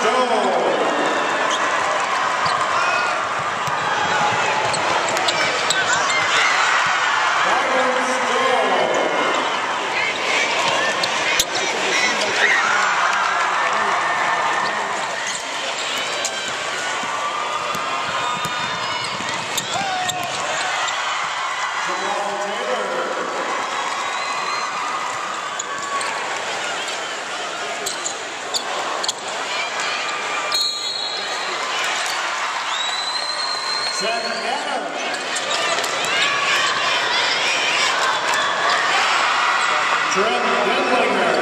Carmen Trent Denlinger.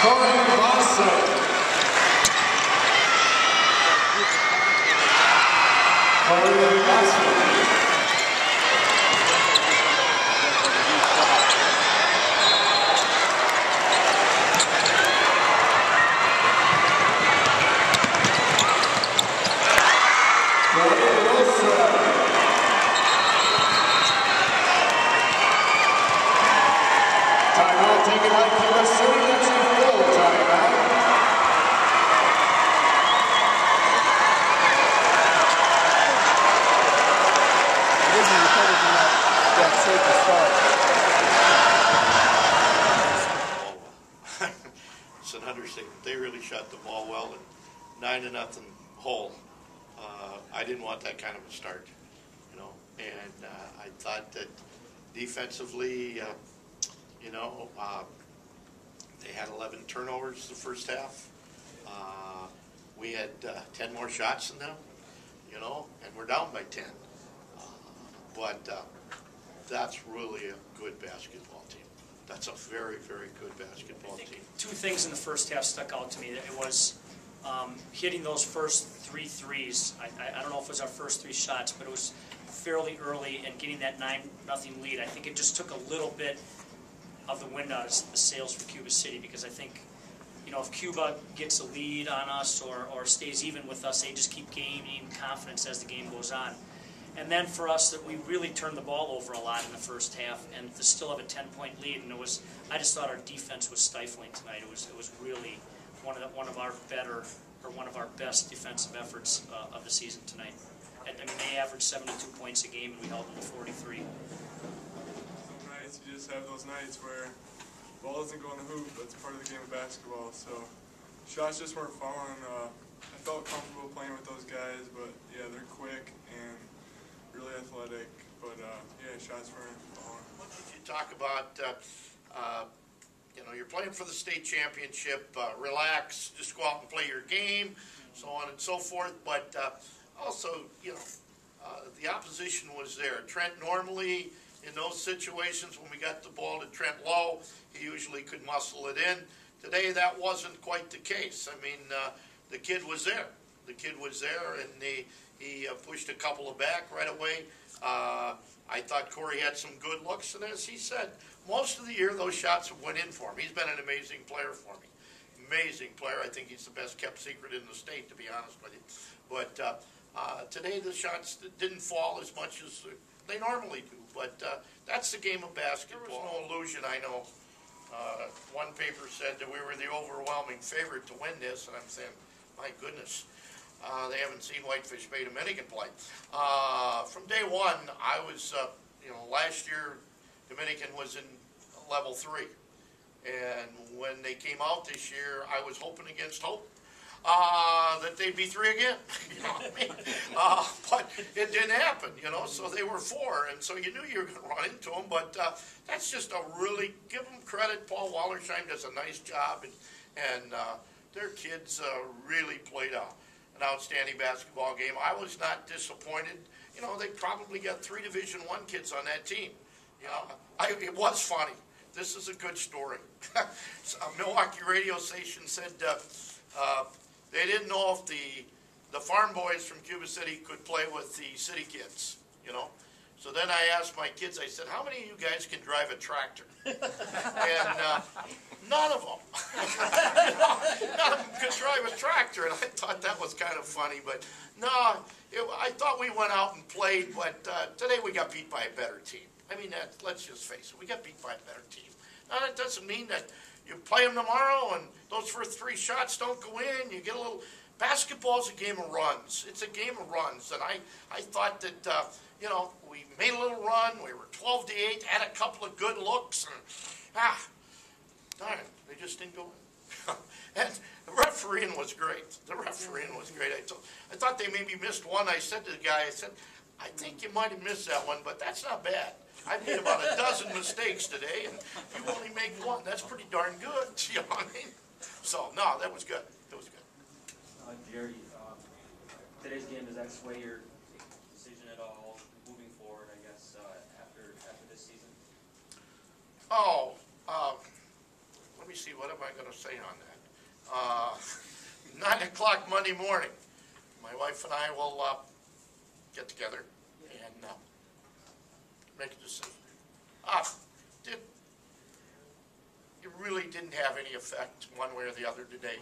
Corey Boston. Corey Boston. Corey Wilson. Timeout taken by Cuba City. That's a full timeout. It isn't encouraging it's an understatement. They really shot the ball well and nine to nothing hole. Uh, I didn't want that kind of a start, you know. And uh, I thought that defensively, uh, you know, uh, they had 11 turnovers the first half. Uh, we had uh, 10 more shots than them, you know, and we're down by 10. But uh, that's really a good basketball team. That's a very, very good basketball team. two things in the first half stuck out to me. It was um, hitting those first three threes. I, I, I don't know if it was our first three shots, but it was fairly early and getting that nine nothing lead. I think it just took a little bit of the wind out of the sails for Cuba City because I think, you know, if Cuba gets a lead on us or, or stays even with us, they just keep gaining confidence as the game goes on. And then for us, that we really turned the ball over a lot in the first half, and to still have a ten-point lead, and it was, I just thought our defense was stifling tonight. It was, it was really one of the, one of our better, or one of our best defensive efforts uh, of the season tonight. I mean, they averaged seventy-two points a game, and we held them to forty-three. Some nights you just have those nights where ball doesn't go in the hoop. That's part of the game of basketball. So shots just weren't falling. Uh, I felt comfortable playing with those guys, but yeah, they're quick and really athletic. But uh, yeah, shots. What did you talk about? Uh, uh, you know, you're playing for the state championship. Uh, relax, just go out and play your game, so on and so forth. But uh, also, you know, the opposition was there. Trent normally in those situations when we got the ball to Trent low, he usually could muscle it in. Today that wasn't quite the case. I mean, uh, the kid was there. The kid was there, and he he uh, pushed a couple of back right away. Uh, I thought Corey had some good looks, and as he said, most of the year those shots went in for him. He's been an amazing player for me. Amazing player. I think he's the best kept secret in the state, to be honest with you. But uh, uh, today the shots didn't fall as much as they normally do. But uh, that's the game of basketball. There was no illusion, I know. Uh, one paper said that we were the overwhelming favorite to win this, and I'm saying, my goodness. Uh, they haven't seen Whitefish Bay Dominican play. Uh, from day one, I was, uh, you know, last year Dominican was in level three. And when they came out this year, I was hoping against hope uh, that they'd be three again. you know what I mean? Uh, but it didn't happen, you know, so they were four. And so you knew you were going to run into them. But uh, that's just a really, give them credit. Paul Wallersheim does a nice job. And, and uh, their kids uh, really played a, an outstanding basketball game. I was not disappointed. You know, they probably got three Division One kids on that team. You know, I, it was funny. This is a good story. A Milwaukee radio station said uh, uh, they didn't know if the the farm boys from Cuba City could play with the city kids. You know, So then I asked my kids, I said, how many of you guys can drive a tractor? And uh, none of them. None could drive a tractor, and I thought that was kind of funny, but no, it, I thought we went out and played, but uh, today we got beat by a better team. I mean, that, let's just face it, we got beat by a better team. Now, that doesn't mean that you play them tomorrow and those first three shots don't go in, you get a little, basketball's a game of runs. It's a game of runs, and I, I thought that, uh, you know, we made a little run, we were twelve to eight, had a couple of good looks, and, ah, darn, they just didn't go in. And the refereeing was great. The refereeing was great. I thought, I thought they maybe missed one. I said to the guy, I said, I think you might have missed that one, but that's not bad. I made about a dozen mistakes today, and you only make one. That's pretty darn good, you know what I mean? So, no, that was good. That was good. Uh, Jerry, um, today's game, does that sway your decision at all moving forward, I guess, uh, after, after this season? Oh, um, let me see, what am I gonna say on that? Uh, nine o'clock Monday morning, my wife and I will, uh, get together and, uh, make a decision. Uh, did, it really didn't have any effect one way or the other today.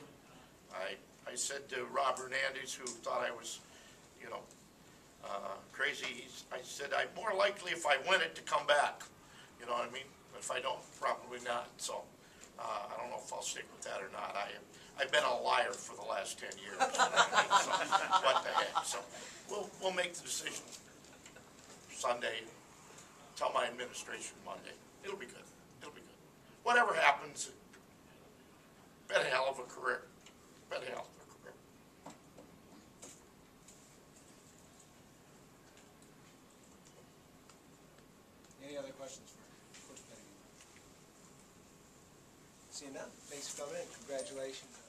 I, I said to Rob Hernandez, who thought I was, you know, uh, crazy, I said, I'm more likely if I win it to come back. You know what I mean? If I don't, probably not. So, uh, I don't know if I'll stick with that or not. I, I've been a liar for the last ten years. you know what I mean? So, What the heck? So, we'll, we'll make the decision Sunday, tell my administration Monday. It'll be good. It'll be good. Whatever happens, been a hell of a career. Been a hell of a career. Any other questions for Seeing thanks for coming in, congratulations.